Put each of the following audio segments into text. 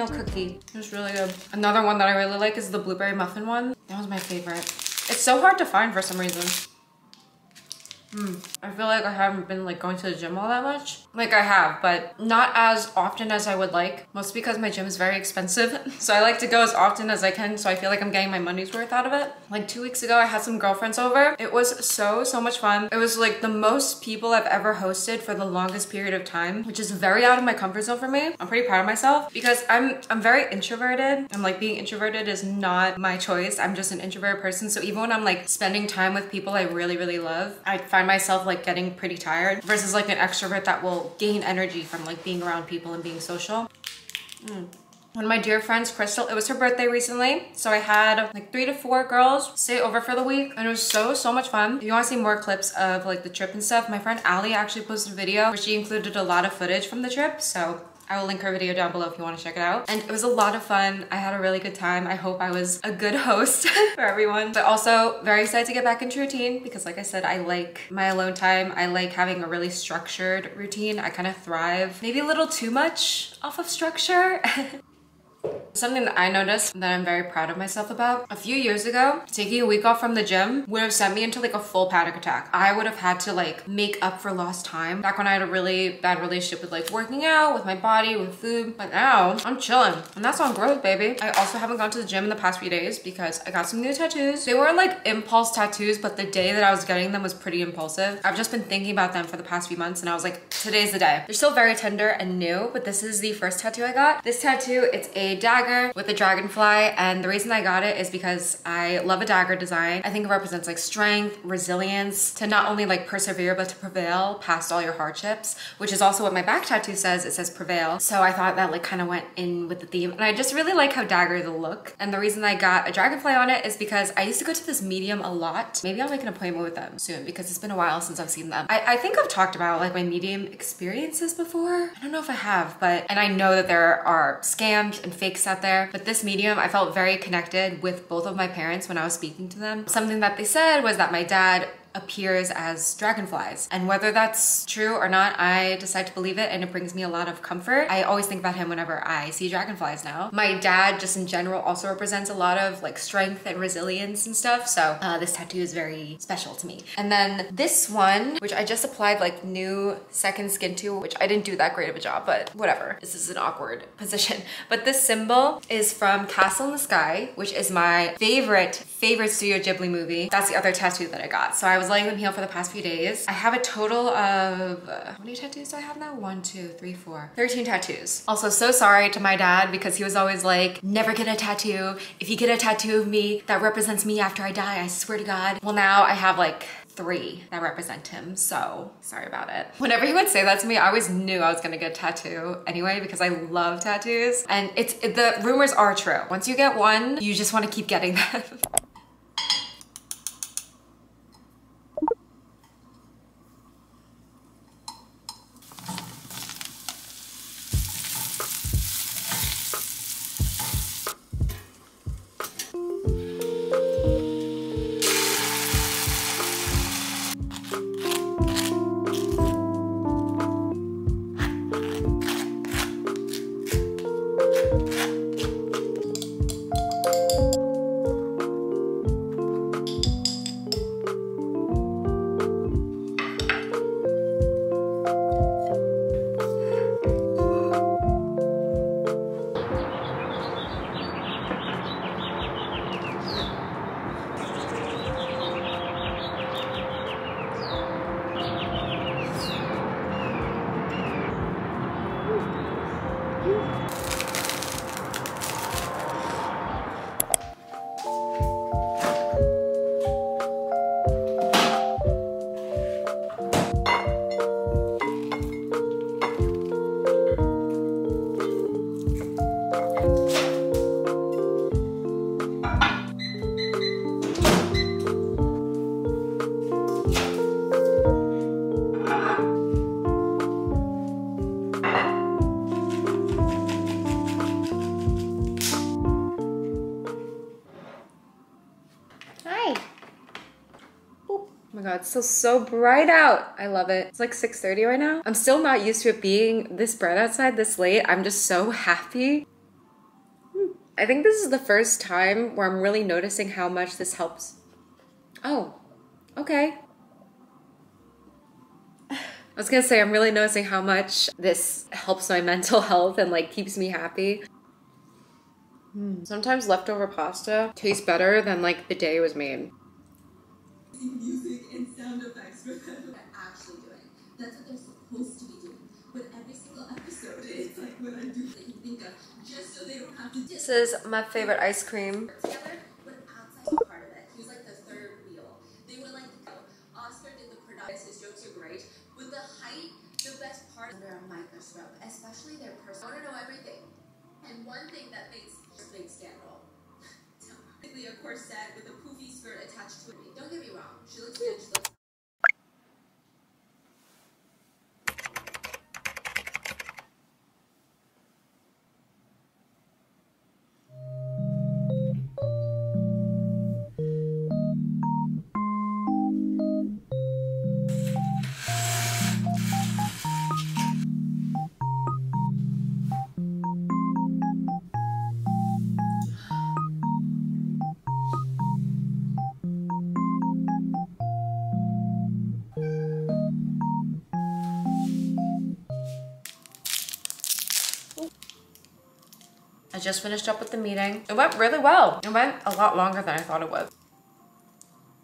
oatmeal cookie. It's really good. Another one that I really like is the blueberry muffin one. That was my favorite. It's so hard to find for some reason. Mm. I feel like I haven't been like going to the gym all that much. Like I have, but not as often as I would like. Mostly because my gym is very expensive. So I like to go as often as I can so I feel like I'm getting my money's worth out of it. Like two weeks ago, I had some girlfriends over. It was so, so much fun. It was like the most people I've ever hosted for the longest period of time, which is very out of my comfort zone for me. I'm pretty proud of myself because I'm, I'm very introverted. I'm like being introverted is not my choice. I'm just an introverted person. So even when I'm like spending time with people I really, really love, I find myself like getting pretty tired versus like an extrovert that will gain energy from like being around people and being social. Mm. One of my dear friends, Crystal, it was her birthday recently. So I had like three to four girls stay over for the week and it was so, so much fun. If you wanna see more clips of like the trip and stuff, my friend Ally actually posted a video where she included a lot of footage from the trip. So I will link her video down below if you want to check it out. And it was a lot of fun. I had a really good time. I hope I was a good host for everyone. But also very excited to get back into routine because like I said, I like my alone time. I like having a really structured routine. I kind of thrive maybe a little too much off of structure. Something that I noticed that I'm very proud of myself about. A few years ago, taking a week off from the gym would have sent me into like a full panic attack. I would have had to like make up for lost time. Back when I had a really bad relationship with like working out, with my body, with food. But now I'm chilling and that's on growth, baby. I also haven't gone to the gym in the past few days because I got some new tattoos. They weren't like impulse tattoos, but the day that I was getting them was pretty impulsive. I've just been thinking about them for the past few months and I was like, today's the day. They're still very tender and new, but this is the first tattoo I got. This tattoo, it's a dagger with a dragonfly and the reason I got it is because I love a dagger design. I think it represents like strength, resilience, to not only like persevere but to prevail past all your hardships, which is also what my back tattoo says. It says prevail. So I thought that like kind of went in with the theme and I just really like how dagger the look. And the reason I got a dragonfly on it is because I used to go to this medium a lot. Maybe I'll make an appointment with them soon because it's been a while since I've seen them. I, I think I've talked about like my medium experiences before. I don't know if I have, but, and I know that there are scams and fakes out there, but this medium, I felt very connected with both of my parents when I was speaking to them. Something that they said was that my dad appears as dragonflies. And whether that's true or not, I decide to believe it and it brings me a lot of comfort. I always think about him whenever I see dragonflies now. My dad just in general also represents a lot of like strength and resilience and stuff. So uh, this tattoo is very special to me. And then this one, which I just applied like new second skin to, which I didn't do that great of a job, but whatever. This is an awkward position. But this symbol is from Castle in the Sky, which is my favorite, favorite Studio Ghibli movie. That's the other tattoo that I got. So I was was letting them heal for the past few days. I have a total of, uh, how many tattoos do I have now? One, two, three, four, 13 tattoos. Also so sorry to my dad because he was always like, never get a tattoo. If you get a tattoo of me that represents me after I die, I swear to God. Well now I have like three that represent him. So sorry about it. Whenever he would say that to me, I always knew I was gonna get a tattoo anyway because I love tattoos. And it's it, the rumors are true. Once you get one, you just wanna keep getting them. it's still so bright out. I love it. It's like 6.30 right now. I'm still not used to it being this bright outside this late. I'm just so happy. Hmm. I think this is the first time where I'm really noticing how much this helps. Oh, okay. I was gonna say, I'm really noticing how much this helps my mental health and like keeps me happy. Mm. Sometimes leftover pasta tastes better than like the day it was made. Music and sound effects for them. They're actually doing. That's what they're supposed to be doing. But every single episode, it's like what I do that you think of just so they don't have to. This is my favorite ice cream. Together, but outside part of it, he was like the third wheel. They were like, Oscar did the production. His jokes are great, but the height, the best part under a microscope, especially their person. I want to know everything. And one thing that makes big scandal. a corset with a poofy skirt attached to it. Don't get me wrong, she looks good. She looks just finished up with the meeting. It went really well. It went a lot longer than I thought it would.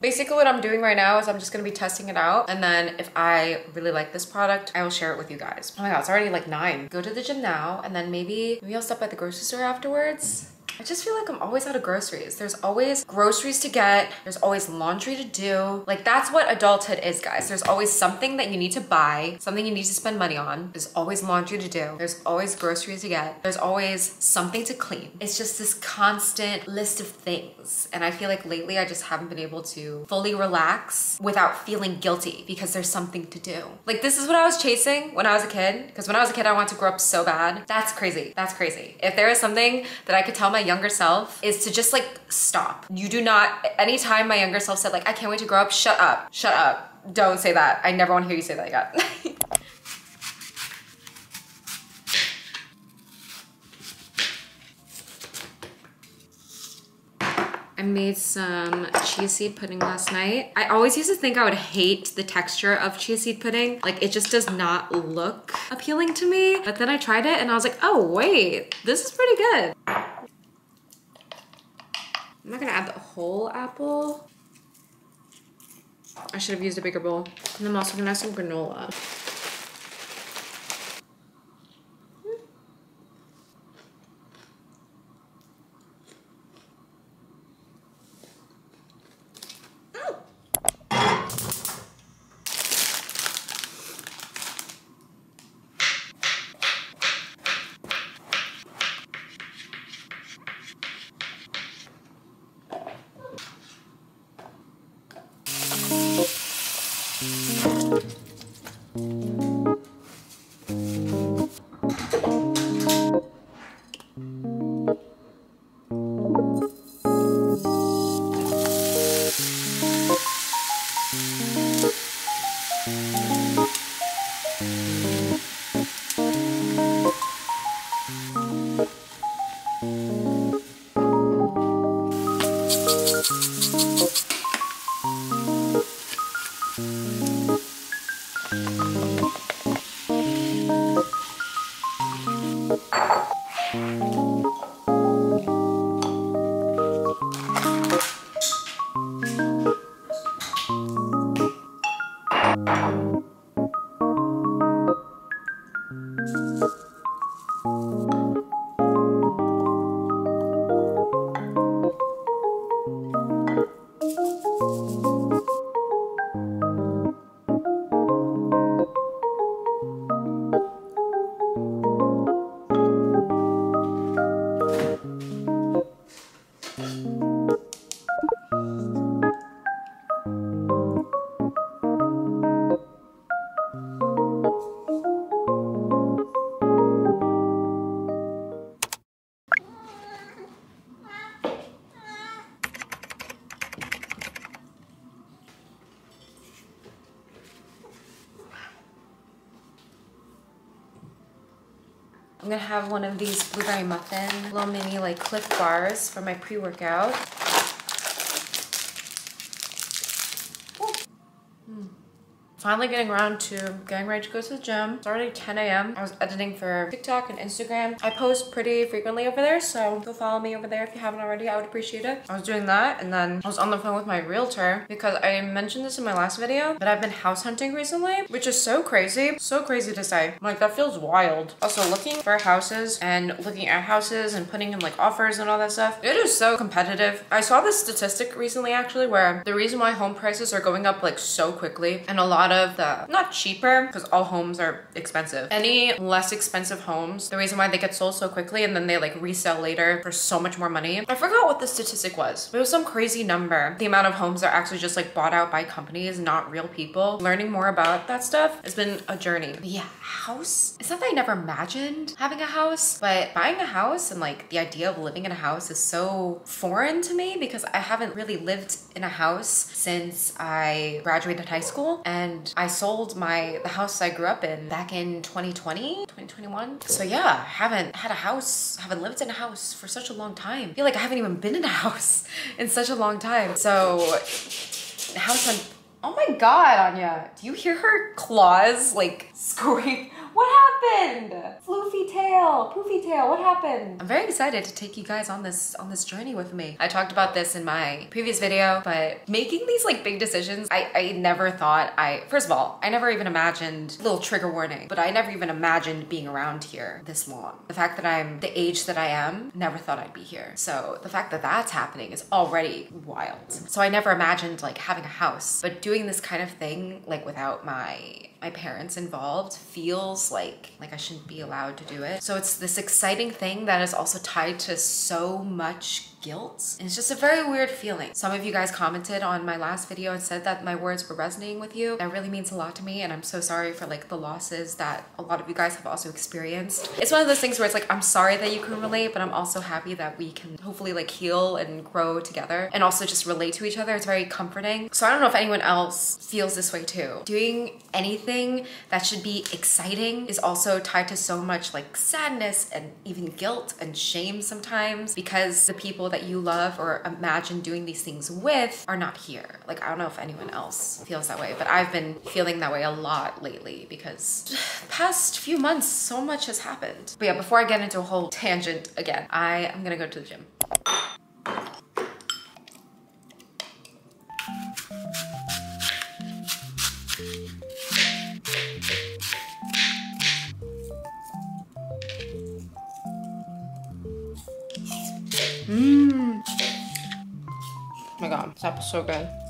Basically what I'm doing right now is I'm just gonna be testing it out and then if I really like this product, I will share it with you guys. Oh my god, it's already like nine. Go to the gym now and then maybe, maybe I'll stop by the grocery store afterwards I just feel like I'm always out of groceries. There's always groceries to get. There's always laundry to do. Like that's what adulthood is, guys. There's always something that you need to buy, something you need to spend money on. There's always laundry to do. There's always groceries to get. There's always something to clean. It's just this constant list of things. And I feel like lately I just haven't been able to fully relax without feeling guilty because there's something to do. Like this is what I was chasing when I was a kid. Because when I was a kid, I wanted to grow up so bad. That's crazy. That's crazy. If there is something that I could tell my younger self is to just like stop. You do not, anytime my younger self said like, I can't wait to grow up, shut up, shut up. Don't say that. I never want to hear you say that again. I made some chia seed pudding last night. I always used to think I would hate the texture of chia seed pudding. Like it just does not look appealing to me. But then I tried it and I was like, oh wait, this is pretty good. I'm not gonna add the whole apple. I should have used a bigger bowl. And I'm also gonna add some granola. Gonna have one of these blueberry muffin little mini like Clif bars for my pre-workout. Finally getting around to getting ready to go to the gym. It's already 10 a.m. I was editing for TikTok and Instagram. I post pretty frequently over there, so go follow me over there if you haven't already. I would appreciate it. I was doing that and then I was on the phone with my realtor because I mentioned this in my last video, but I've been house hunting recently, which is so crazy. So crazy to say. Like that feels wild. Also looking for houses and looking at houses and putting in like offers and all that stuff. It is so competitive. I saw this statistic recently actually where the reason why home prices are going up like so quickly and a lot of the, not cheaper, because all homes are expensive. Any less expensive homes, the reason why they get sold so quickly and then they like resell later for so much more money. I forgot what the statistic was. It was some crazy number. The amount of homes are actually just like bought out by companies, not real people. Learning more about that stuff has been a journey. But yeah, house. It's something I never imagined having a house, but buying a house and like the idea of living in a house is so foreign to me because I haven't really lived in a house since I graduated high school and I sold my the house I grew up in back in 2020, 2021. So yeah, haven't had a house, haven't lived in a house for such a long time. I feel like I haven't even been in a house in such a long time. So house on Oh my god, Anya. Do you hear her claws like scrape? What happened? Floofy tail, poofy tail, what happened? I'm very excited to take you guys on this on this journey with me. I talked about this in my previous video, but making these like big decisions, I, I never thought I, first of all, I never even imagined, little trigger warning, but I never even imagined being around here this long. The fact that I'm the age that I am, never thought I'd be here. So the fact that that's happening is already wild. So I never imagined like having a house, but doing this kind of thing like without my my parents involved feels like like I shouldn't be allowed to do it. So it's this exciting thing that is also tied to so much guilt. And it's just a very weird feeling. Some of you guys commented on my last video and said that my words were resonating with you. That really means a lot to me and I'm so sorry for like the losses that a lot of you guys have also experienced. It's one of those things where it's like, I'm sorry that you can relate, but I'm also happy that we can hopefully like heal and grow together and also just relate to each other. It's very comforting. So I don't know if anyone else feels this way too. Doing anything that should be exciting is also tied to so much like sadness and even guilt and shame sometimes because the people that you love or imagine doing these things with are not here. Like, I don't know if anyone else feels that way, but I've been feeling that way a lot lately because past few months, so much has happened. But yeah, before I get into a whole tangent again, I am gonna go to the gym. This apple's so good.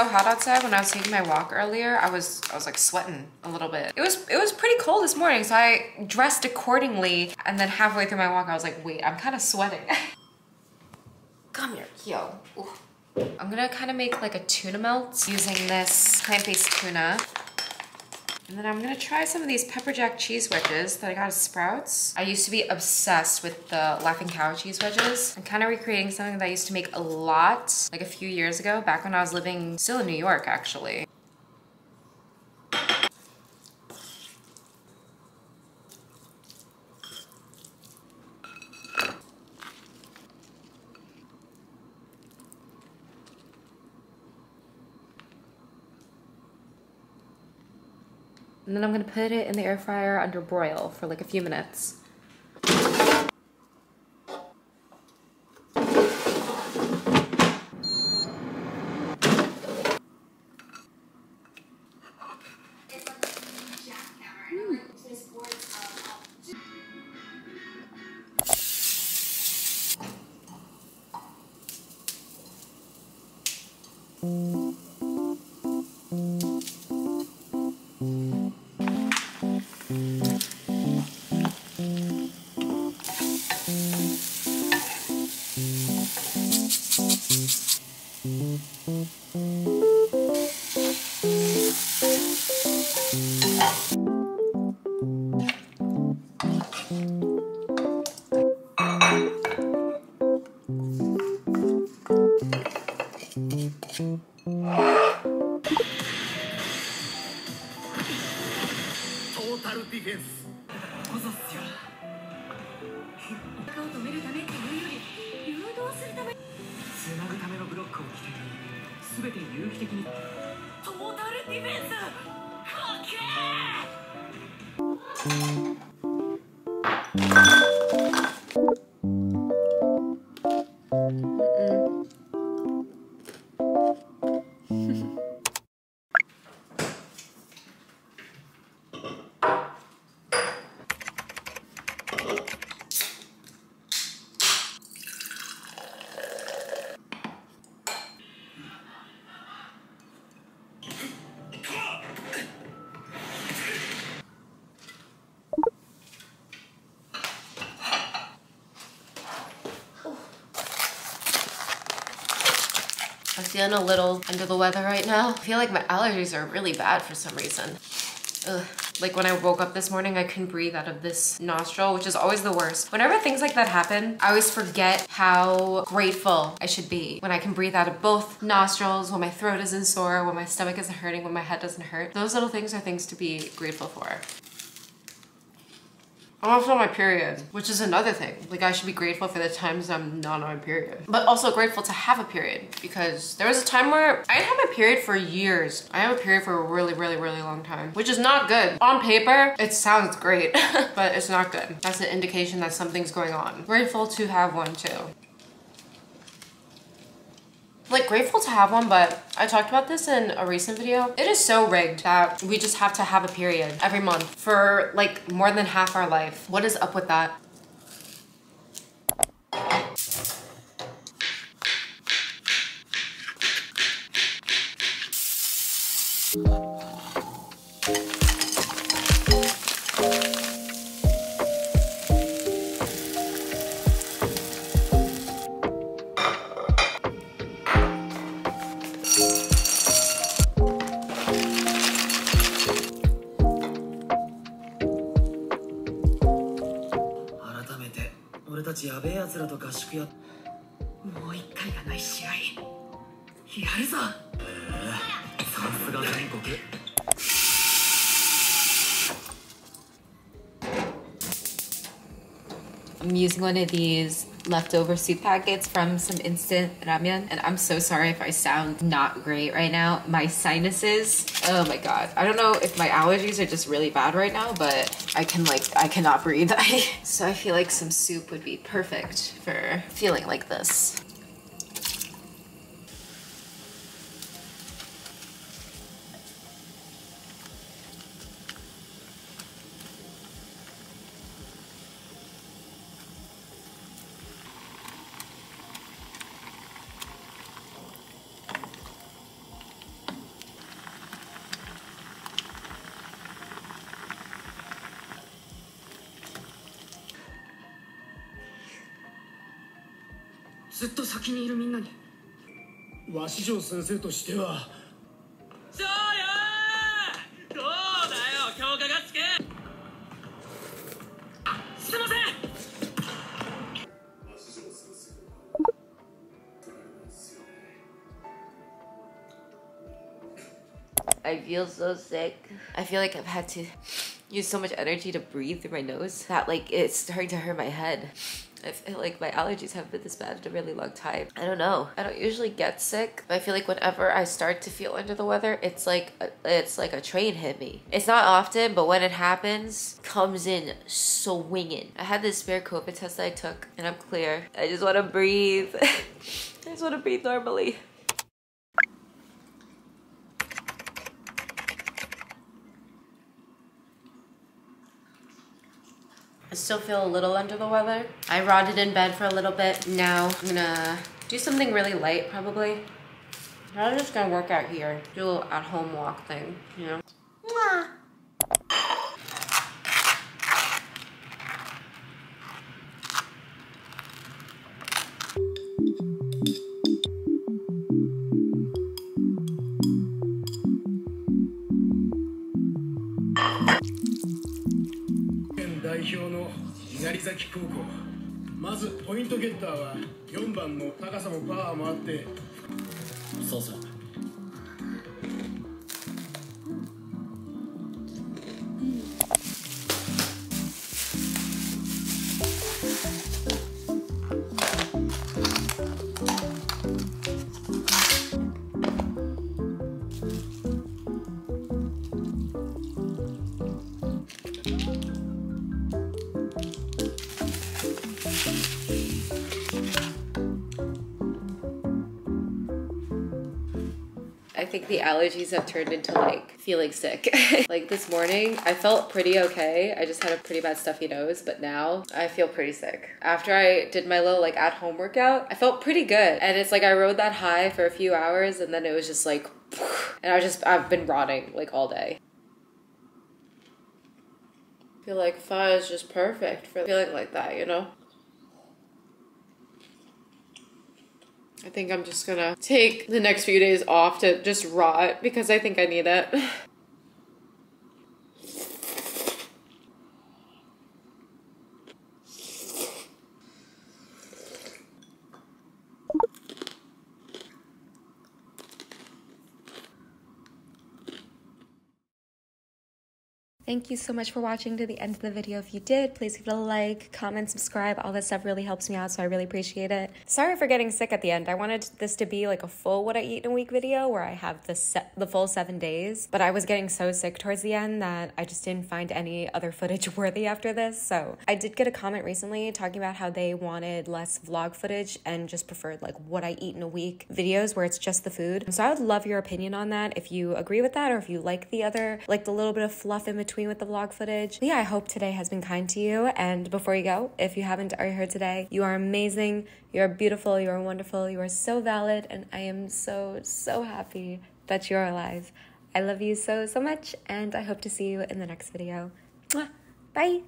So hot outside when I was taking my walk earlier. I was I was like sweating a little bit. It was it was pretty cold this morning, so I dressed accordingly. And then halfway through my walk, I was like, wait, I'm kind of sweating. Come here, yo. Ooh. I'm gonna kind of make like a tuna melt using this plant-based tuna. And then I'm gonna try some of these pepper jack cheese wedges that I got at Sprouts. I used to be obsessed with the Laughing Cow cheese wedges. I'm kind of recreating something that I used to make a lot, like a few years ago, back when I was living still in New York, actually. And then I'm gonna put it in the air fryer under broil for like a few minutes. Feeling a little under the weather right now. I feel like my allergies are really bad for some reason. Ugh. Like when I woke up this morning, I couldn't breathe out of this nostril, which is always the worst. Whenever things like that happen, I always forget how grateful I should be when I can breathe out of both nostrils, when my throat isn't sore, when my stomach isn't hurting, when my head doesn't hurt. Those little things are things to be grateful for. I'm also on my period, which is another thing. Like I should be grateful for the times I'm not on my period. But also grateful to have a period because there was a time where I didn't have my period for years. I have a period for a really, really, really long time, which is not good. On paper, it sounds great, but it's not good. That's an indication that something's going on. Grateful to have one too like grateful to have one, but I talked about this in a recent video. It is so rigged that we just have to have a period every month for like more than half our life. What is up with that? ちつらと合宿やもう一回がない試合。やるぞ。さすが全国。I'm using one of these leftover soup packets from some instant ramen and I'm so sorry if I sound not great right now. My sinuses, oh my god. I don't know if my allergies are just really bad right now, but I can like, I cannot breathe. so I feel like some soup would be perfect for feeling like this. 先にいるみんなに鷲城先生としてはそうよーどうだよ強化がつけすいません I feel so sick. I feel like I've had to use so much energy to breathe through my nose that like it's starting to hurt my head. I feel like my allergies haven't been this bad in a really long time. I don't know. I don't usually get sick, but I feel like whenever I start to feel under the weather, it's like a, it's like a train hit me. It's not often, but when it happens, comes in swinging. I had this spare COVID test that I took, and I'm clear. I just want to breathe. I just want to breathe normally. I still feel a little under the weather. I rotted in bed for a little bit. Now I'm gonna do something really light probably. I'm just gonna work out here. Do a little at home walk thing, you know? 崎高校まずポイントゲッターは4番の高さもパワーもあって。そうそう allergies have turned into like feeling sick. like this morning, I felt pretty okay. I just had a pretty bad stuffy nose, but now I feel pretty sick. After I did my little like at home workout, I felt pretty good. And it's like I rode that high for a few hours and then it was just like, and I just, I've been rotting like all day. I feel like pho is just perfect for feeling like that, you know? I think I'm just gonna take the next few days off to just rot because I think I need it. Thank you so much for watching to the end of the video. If you did, please give it a like, comment, subscribe. All that stuff really helps me out, so I really appreciate it. Sorry for getting sick at the end. I wanted this to be like a full what I eat in a week video where I have the the full seven days, but I was getting so sick towards the end that I just didn't find any other footage worthy after this. So I did get a comment recently talking about how they wanted less vlog footage and just preferred like what I eat in a week videos where it's just the food. So I would love your opinion on that if you agree with that or if you like the other like the little bit of fluff in between with the vlog footage. But yeah, I hope today has been kind to you. And before you go, if you haven't already heard today, you are amazing, you are beautiful, you are wonderful, you are so valid, and I am so, so happy that you're alive. I love you so, so much, and I hope to see you in the next video. Bye!